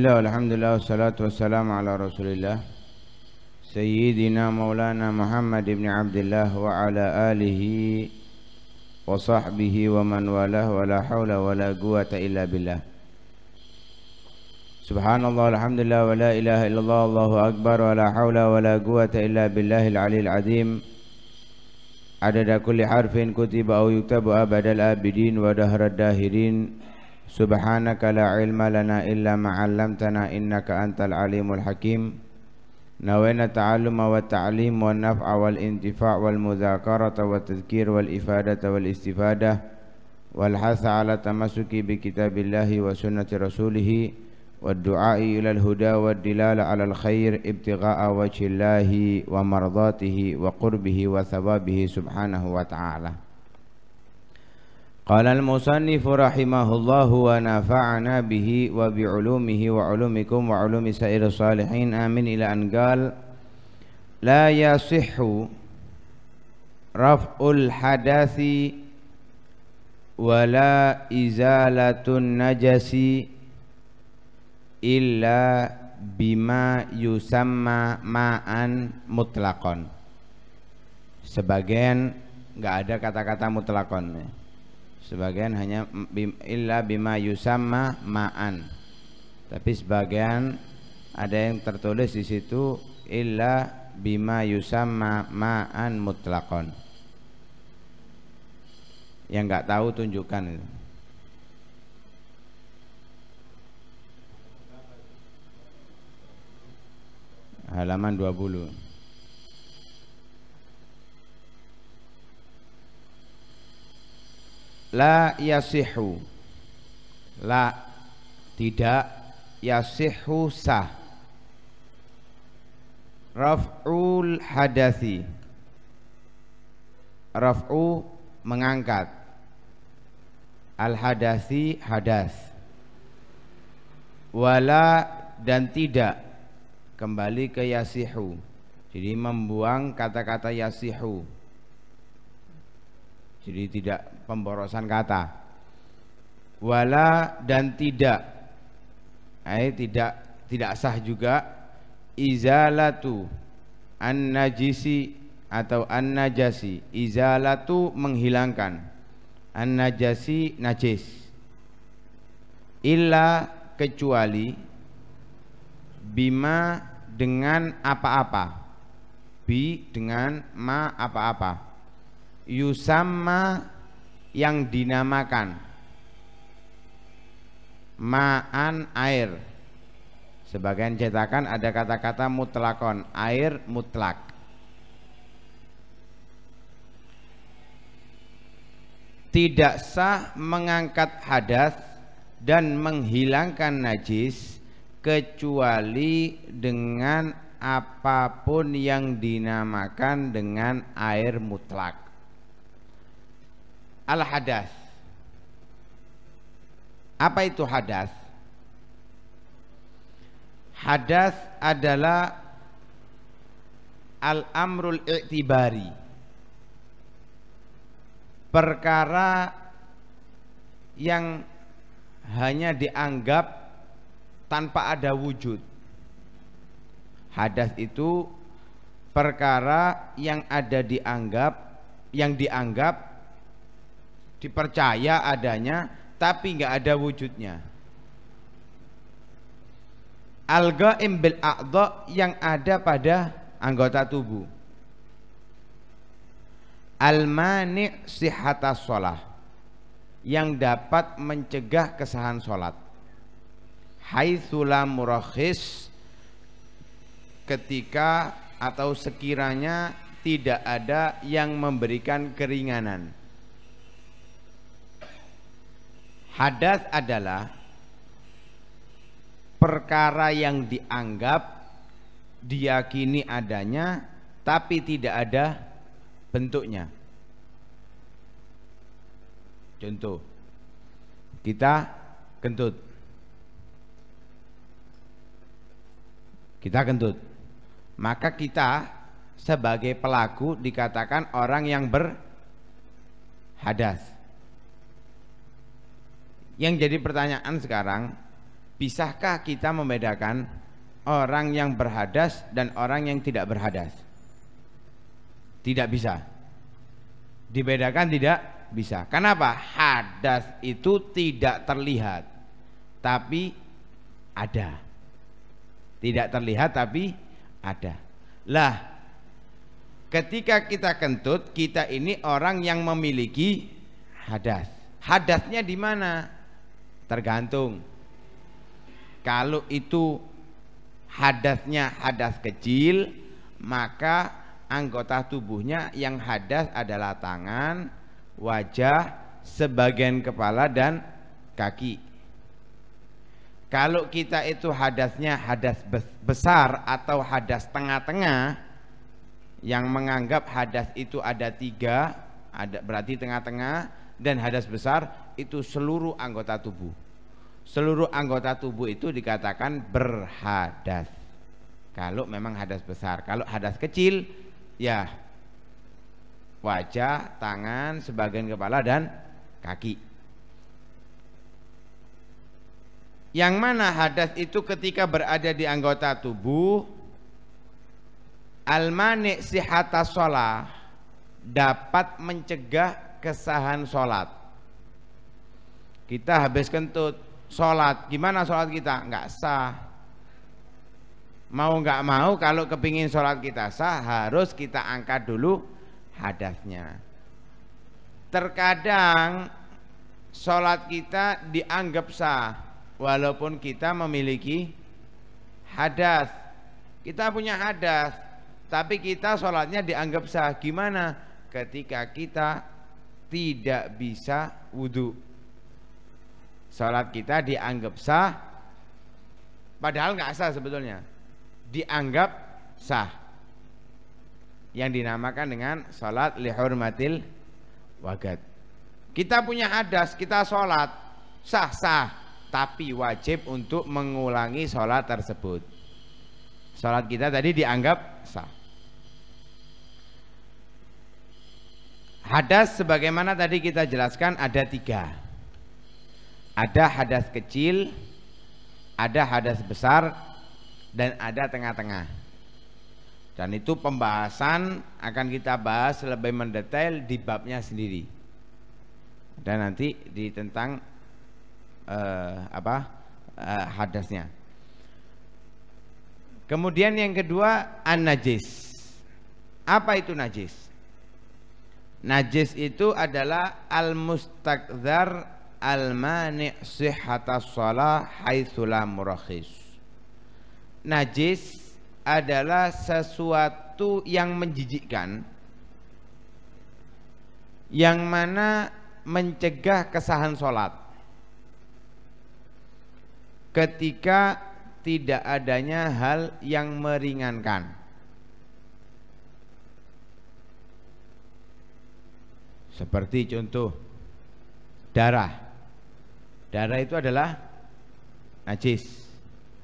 الله والحمد لله والصلاة والسلام على رسول الله سيدنا مولانا محمد بن عبد الله وعلى آله وصحبه ومن والاه ولا حول ولا قوة إلا بالله سبحان الله الحمد لله ولا إله إلا الله الله أكبر ولا حول ولا قوة إلا بالله العلي العظيم عدد كل حرف كتب أو يكتب أبد الآبدين ودهر الداهرين سبحانك لا علم لنا إلا ما علمتنا إنك أنت العليم الحكيم. نوينا التعلم والتعليم والنفع والانتفاع والمذاكرة والتذكير والإفادة والاستفادة والحث على التمسك بكتاب الله وسنة رسوله والدعاء إلى الهدى والدلالة على الخير ابتغاء وجه الله ومرضاته وقربه وثوابه سبحانه وتعالى. قال المصنف رحمه الله ونفعنا به وبعلومه وعلومكم وعلوم سائر الصالحين آمين إلى أن قال لا يصح رفع الحدث ولا إزالة النجس إلا بما يسمى ماء مطلقا sebagian nggak ada kata-kata mutlakon sebagian hanya illa bima yusamma ma'an. Tapi sebagian ada yang tertulis di situ illa bima yusamma ma'an mutlakon yang nggak tahu tunjukkan itu. Halaman 20 la yasihu. La. Tidak yasihu sah. Raf'ul hadathi. Raf'u mengangkat. Al hadathi hadas wala dan tidak. Kembali ke yasihu. Jadi membuang kata-kata yasihu jadi tidak pemborosan kata. Wala dan tidak. Eh, tidak tidak sah juga. Izalatu an najisi atau an najasi izalatu menghilangkan. An najasi najis. Illa kecuali bima dengan apa-apa. Bi dengan ma apa-apa yusamma yang dinamakan. Ma'an air. Sebagian cetakan ada kata-kata mutlakon. Air mutlak. Tidak sah mengangkat hadas dan menghilangkan najis kecuali dengan apa pun yang dinamakan dengan air mutlak al hadas apa itu hadas hadas adalah al amrul i'tibari. Perkara yang hanya dianggap tanpa ada wujud. Hadas itu perkara yang ada dianggap yang dianggap dipercaya adanya tapi nggak ada wujudnya. Al-ghaim bil a'dha yang ada pada anggota tubuh. Al-mani' sihhatas shalah yang dapat mencegah kesahan salat haitsula murakhis ketika atau sekiranya tidak ada yang memberikan keringanan Hadas adalah perkara yang dianggap diyakini adanya tapi tidak ada bentuknya. Contoh, kita kentut. Kita kentut. Maka kita sebagai pelaku dikatakan orang yang berhadas. Yang jadi pertanyaan sekarang, bisakah kita membedakan orang yang berhadas dan orang yang tidak berhadas? Tidak bisa. Dibedakan tidak bisa. Kenapa? Hadas itu tidak terlihat, tapi ada. Tidak terlihat tapi ada. Lah, ketika kita kentut, kita ini orang yang memiliki hadas. Hadasnya di mana? Tergantung. Kalau itu hadasnya hadas kecil, maka anggota tubuhnya yang hadas adalah tangan, wajah, sebagian kepala dan kaki. Kalau kita itu hadasnya hadas besar atau hadas tengah-tengah, yang menganggap hadas itu ada tiga, ada berarti tengah-tengah dan hadas besar itu seluruh anggota tubuh. Seluruh anggota tubuh itu dikatakan berhadas. Kalau memang hadas besar, kalau hadas kecil ya wajah, tangan, sebagian kepala dan kaki. Yang mana hadas itu ketika berada di anggota tubuh Al-mani sihata sholat Dapat mencegah kesahan sholat. Kita habis kentut Sholat, gimana sholat kita? Enggak sah. Mau enggak mau kalau kepingin sholat kita sah Harus kita angkat dulu hadasnya. Terkadang sholat kita dianggap sah walaupun kita memiliki hadas. Kita punya hadas tapi kita sholatnya dianggap sah. Gimana? Ketika kita tidak bisa wudhu sholat kita dianggap sah padahal nggak sah sebetulnya. Dianggap sah. Yang dinamakan dengan sholat lihurmatil wagat kita punya hadas kita sholat sah sah. Tapi wajib untuk mengulangi sholat tersebut. Sholat kita tadi dianggap sah. Hadas sebagaimana tadi kita jelaskan ada tiga. Ada hadas kecil, ada hadas besar, dan ada tengah-tengah. Dan itu pembahasan akan kita bahas lebih mendetail di babnya sendiri. Dan nanti di tentang uh, apa uh, hadasnya. Kemudian yang kedua an-najis. Apa itu najis? Najis itu adalah al-mustakdzar al-mani' sihhatas shalah haitsu la murakhis. Najis adalah sesuatu yang menjijikkan yang mana mencegah kesahan sholat ketika tidak adanya hal yang meringankan. Seperti contoh darah. Darah itu adalah najis.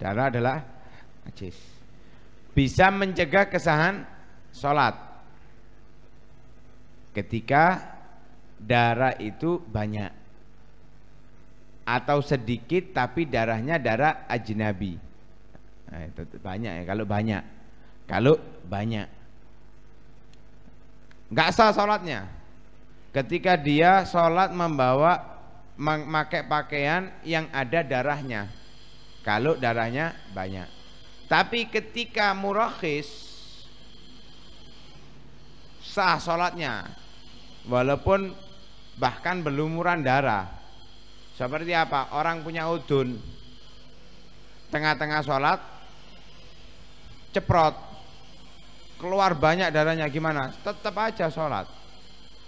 Darah adalah najis. Bisa mencegah kesahan sholat. Ketika darah itu banyak atau sedikit tapi darahnya darah ajnabi. Nah, itu banyak ya kalau banyak. Kalau banyak. Enggak sah sholatnya. Ketika dia sholat membawa memakai pakaian yang ada darahnya. Kalau darahnya banyak. Tapi ketika murakhis sah sholatnya. Walaupun bahkan belumuran darah seperti apa? Orang punya udun Tengah-tengah sholat Ceprot Keluar banyak darahnya gimana? Tetap aja sholat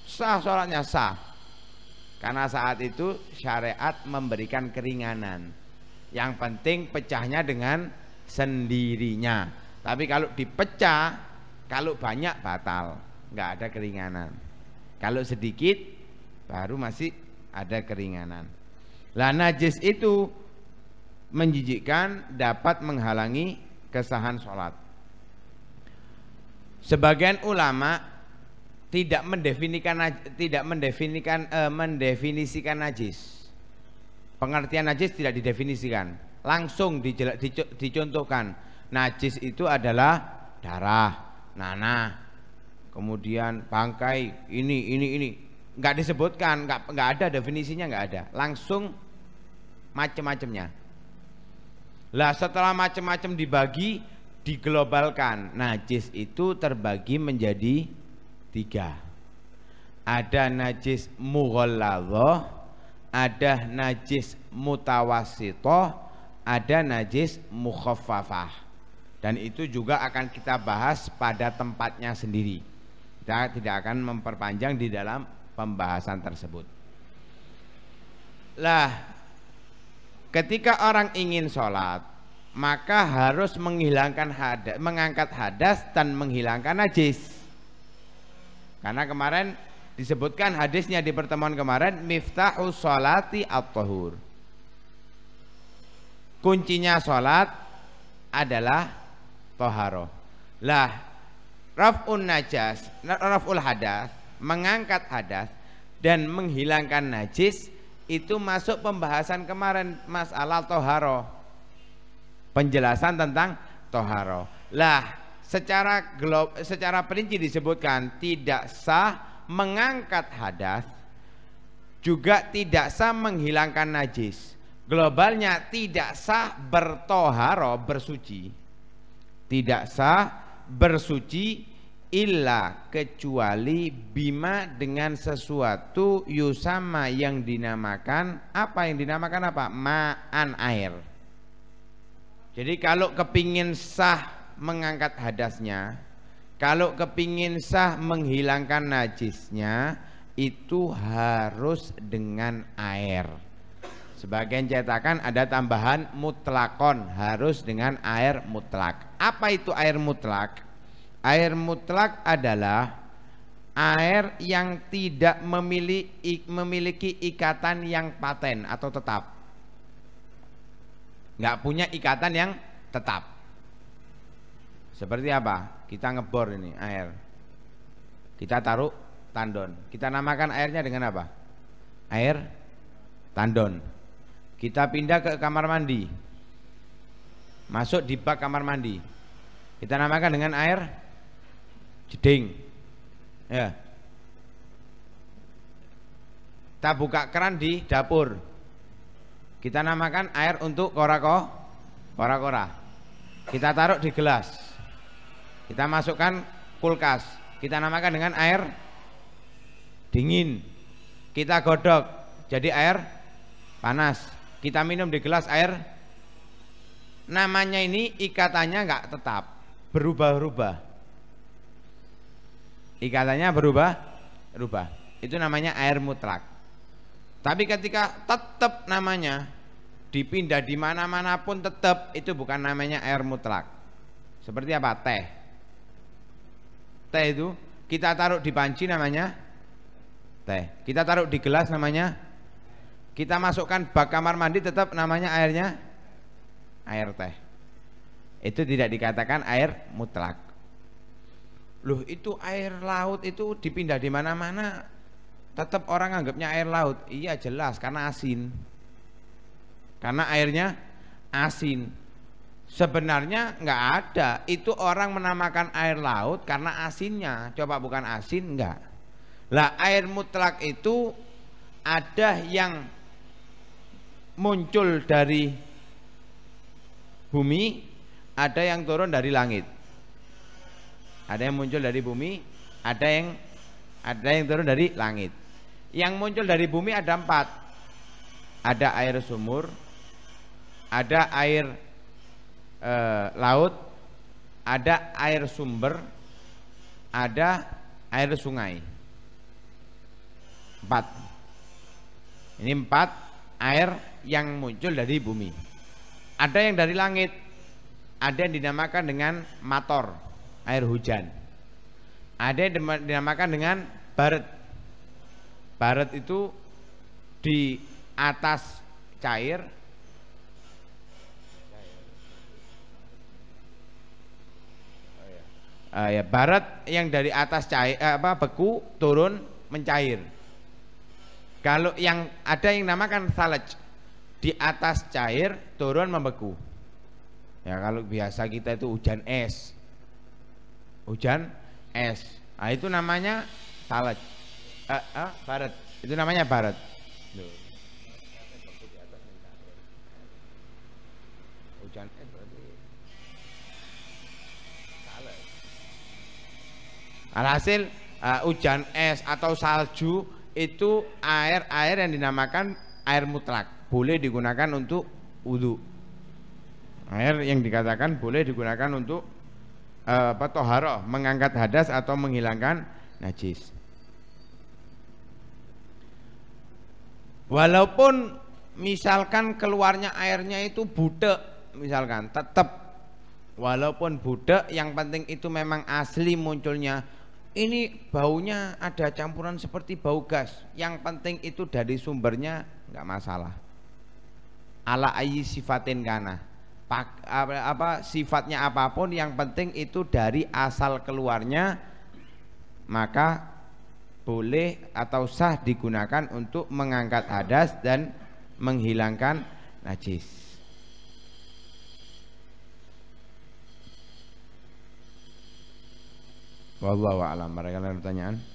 Sah sholatnya sah. Karena saat itu syariat memberikan keringanan. Yang penting pecahnya dengan sendirinya. Tapi kalau dipecah Kalau banyak batal. Nggak ada keringanan. Kalau sedikit baru masih ada keringanan. Lah najis itu menjijikkan dapat menghalangi kesahan sholat. Sebagian ulama tidak mendefinisikan tidak mendefinisikan eh, mendefinisikan najis. Pengertian najis tidak didefinisikan. langsung dicontohkan. Najis itu adalah darah nanah kemudian bangkai ini ini ini. Nggak disebutkan nggak nggak ada definisinya nggak ada. Langsung macam-macamnya lah setelah macam-macam dibagi diglobalkan. Najis itu terbagi menjadi tiga. Ada najis mughalladhah ada najis mutawasitoh ada najis mukhaffafah. Dan itu juga akan kita bahas pada tempatnya sendiri. Kita tidak akan memperpanjang di dalam pembahasan tersebut. Lah ketika orang ingin sholat maka harus menghilangkan hadas, mengangkat hadas dan menghilangkan najis. Karena kemarin disebutkan hadisnya di pertemuan kemarin miftahu sholati at-tahur. Kuncinya sholat adalah toharo. Lah, raf'un najas, raf'ul hadas, mengangkat hadas dan menghilangkan najis itu masuk pembahasan kemarin masalah toharo penjelasan tentang toharo. Lah, secara glob, secara perinci disebutkan tidak sah mengangkat hadas, juga tidak sah menghilangkan najis. Globalnya tidak sah bertoharo bersuci, tidak sah bersuci illa kecuali bima dengan sesuatu yusama yang dinamakan apa yang dinamakan apa? Ma'an air. Jadi kalau kepingin sah mengangkat hadasnya, kalau kepingin sah menghilangkan najisnya, itu harus dengan air. Sebagian cetakan ada tambahan mutlakon, harus dengan air mutlak. Apa itu air mutlak? Air mutlak adalah air yang tidak memiliki, memiliki ikatan yang paten atau tetap nggak punya ikatan yang tetap. Seperti apa? Kita ngebor ini air. Kita taruh tandon. Kita namakan airnya dengan apa? Air tandon. Kita pindah ke kamar mandi. Masuk di bak kamar mandi. Kita namakan dengan air jeding. Ya. Kita buka keran di dapur kita namakan air untuk korako, kora-kora. Kita taruh di gelas. Kita masukkan kulkas. Kita namakan dengan air dingin. Kita godok jadi air panas. Kita minum di gelas air namanya ini ikatannya enggak tetap, berubah-ubah. Ikatannya berubah, berubah. Itu namanya air mutlak. Tapi ketika tetap namanya dipindah di mana-mana pun tetap itu bukan namanya air mutlak. Seperti apa? Teh. Teh itu kita taruh di panci namanya teh. Kita taruh di gelas namanya kita masukkan bak kamar mandi tetap namanya airnya air teh. Itu tidak dikatakan air mutlak. Loh itu air laut itu dipindah di mana-mana tetap orang anggapnya air laut iya jelas karena asin karena airnya asin sebenarnya nggak ada. Itu orang menamakan air laut karena asinnya. Coba bukan asin enggak lah air mutlak itu ada yang muncul dari bumi ada yang turun dari langit. Ada yang muncul dari bumi ada yang ada yang turun dari langit. Yang muncul dari bumi ada empat. Ada air sumur, ada air e, laut, ada air sumber, ada air sungai. Empat. Ini empat air yang muncul dari bumi. Ada yang dari langit, ada yang dinamakan dengan mator, air hujan. Ada yang dinamakan dengan baret, Barat itu di atas cair uh, ya barat yang dari atas cair uh, apa beku turun mencair. Kalau yang ada yang namakan salaj di atas cair turun membeku. Ya kalau biasa kita itu hujan es. Hujan es. Nah itu namanya salat uh, uh, barat. Itu namanya barat. Hujan alhasil uh, hujan es atau salju itu air-air yang dinamakan air mutlak. Boleh digunakan untuk wudhu air yang dikatakan boleh digunakan untuk uh, apa mengangkat hadas atau menghilangkan najis. Walaupun misalkan keluarnya airnya itu budek misalkan tetap walaupun budek yang penting itu memang asli munculnya ini baunya ada campuran seperti bau gas. Yang penting itu dari sumbernya nggak masalah. Ala ayi sifatin kana. Pak, apa, apa sifatnya apa pun yang penting itu dari asal keluarnya maka boleh atau sah digunakan untuk mengangkat hadas dan menghilangkan najis Wallahu a'lam. Mereka ada pertanyaan?